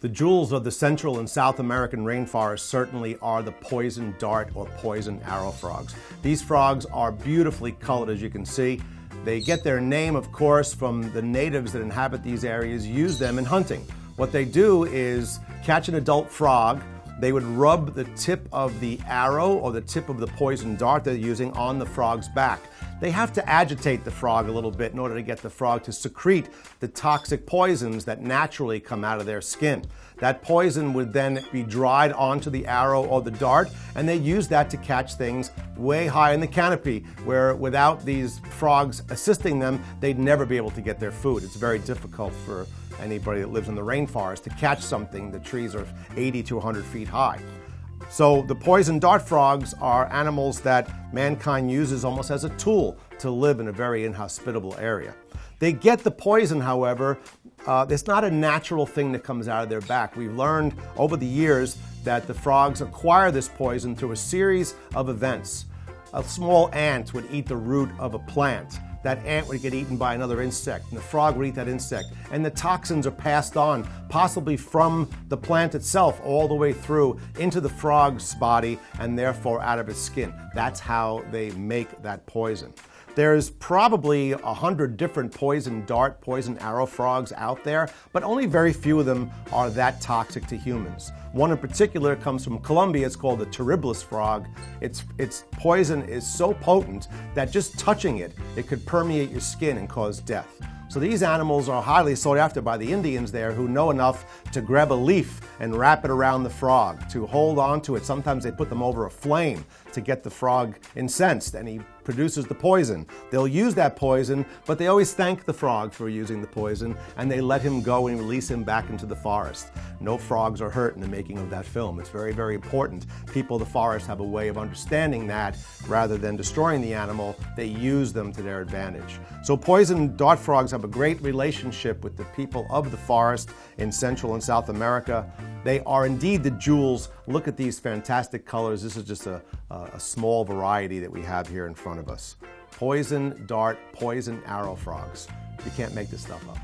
The jewels of the Central and South American rainforest certainly are the poison dart or poison arrow frogs. These frogs are beautifully colored, as you can see. They get their name, of course, from the natives that inhabit these areas use them in hunting. What they do is catch an adult frog, they would rub the tip of the arrow or the tip of the poison dart they're using on the frog's back. They have to agitate the frog a little bit in order to get the frog to secrete the toxic poisons that naturally come out of their skin. That poison would then be dried onto the arrow or the dart, and they use that to catch things way high in the canopy, where without these frogs assisting them, they'd never be able to get their food. It's very difficult for anybody that lives in the rainforest to catch something. The trees are 80 to 100 feet high. So the poison dart frogs are animals that mankind uses almost as a tool to live in a very inhospitable area. They get the poison, however, uh, it's not a natural thing that comes out of their back. We've learned over the years that the frogs acquire this poison through a series of events. A small ant would eat the root of a plant that ant would get eaten by another insect, and the frog would eat that insect. And the toxins are passed on, possibly from the plant itself, all the way through into the frog's body and therefore out of its skin. That's how they make that poison. There's probably a hundred different poison dart, poison arrow frogs out there, but only very few of them are that toxic to humans. One in particular comes from Colombia. It's called the terribilis frog. Its, its poison is so potent that just touching it, it could permeate your skin and cause death. So these animals are highly sought after by the Indians there who know enough to grab a leaf and wrap it around the frog, to hold on to it. Sometimes they put them over a flame to get the frog incensed and he produces the poison. They'll use that poison, but they always thank the frog for using the poison and they let him go and release him back into the forest. No frogs are hurt in the making of that film. It's very, very important. People of the forest have a way of understanding that rather than destroying the animal, they use them to their advantage. So poison dart frogs have a great relationship with the people of the forest in Central and South America. They are indeed the jewels. Look at these fantastic colors. This is just a, a small variety that we have here in front of us. Poison dart, poison arrow frogs. You can't make this stuff up.